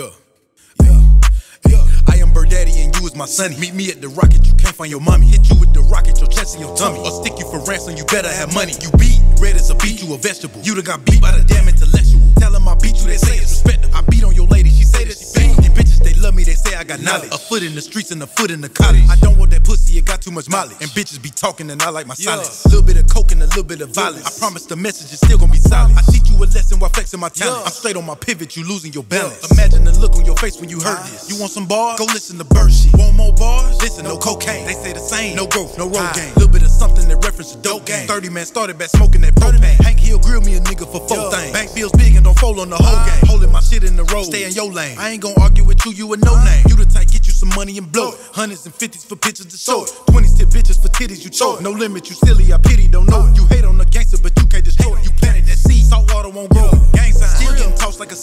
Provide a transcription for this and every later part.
Yeah. Yeah. I am Byrd Daddy and you is my sonny. Meet me at the rocket, you can't find your mommy. Hit you with the rocket, your chest and your tummy. Or stick you for ransom, you better have money. You beat, red as a beat, you a vegetable. You done got beat by the damn intellectual. Tell I beat you, they say it's respect. I beat on your lady, she say that she beat. These bitches, they love me, they say I got knowledge. A foot in the streets and a foot in the college. I don't want that pussy, it got too much molly. And bitches be talking and I like my silence. A Little bit of coke and a little bit of violence. I promise the message is still gonna be solid. I teach you a lesson while my talent. I'm straight on my pivot, you losing your balance. Imagine the look on your face when you heard this. You want some bars? Go listen to Byrd shit. Want more bars? Listen, no cocaine. They say the same. No growth, no road game. Little bit of something that reference a dope game. 30 man started back smoking that propane. Hank Hill grill me a nigga for four things. Bank bills big and don't fold on the whole game. Holding my shit in the road. Stay in your lane. I ain't gonna argue with you, you a no name. You the type get you some money and blow it. Hundreds and fifties for pictures to show it. Twenties tip bitches for titties, you choke. No limit, you silly, I pity, don't know it. You hate on the gangster,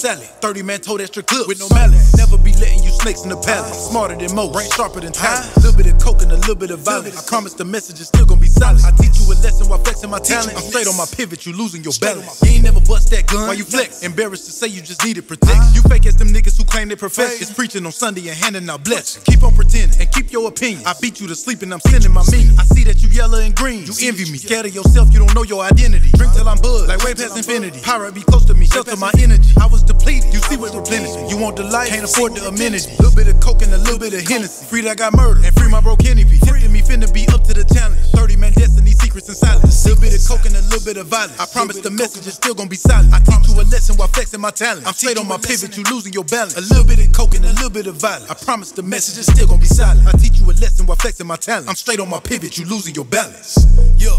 salad. 30 man told extra clip with no malice. Never be letting you snakes in the palace. Smarter than most, brain sharper than talent. A little bit of coke and a little bit of violence. I promise the message is still gonna be solid. I teach you a lesson while flexing my talent. I'm straight on my pivot, you losing your balance. You ain't never bust that gun while you flex. Embarrassed to say you just needed protection. You fake as them niggas who claim they profess. Is preaching on Sunday and handing out blessings. Keep on pretending and keep your opinion. I beat you to sleep and I'm sending my meaning. I see that you yellow and green. You envy me. Scared of yourself, you don't know your identity. Drink till I'm buzzed, like way past infinity. Pirate be close to me, shelter my energy. I was depleted. You see what replenished me. You want the life, can't afford the amenity. A little bit of coke and a little bit of Hennessy. Free that got murdered and free my bro Kenny P. Tempting me finna be up to the challenge. 30 man destiny, secrets and silence. Little bit of coke and a little bit of violence. I promise the message is still gonna be solid. I teach you a lesson while flexing my talent. I'm straight on my pivot, you losing your balance. A little bit of coke and a little bit of violence. I promise the message is still gonna be solid. I teach you a lesson while flexing my talent. I'm straight on my pivot, you losing your balance. Yeah.